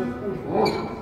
Oh.